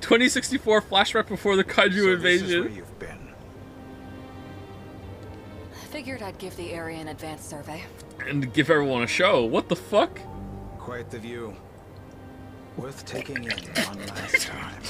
Twenty sixty four flashback before the kaiju so invasion. This is where you've been. Figured I'd give the area an advanced survey. and give everyone a show. What the fuck? Quite the view. Worth taking in one last time.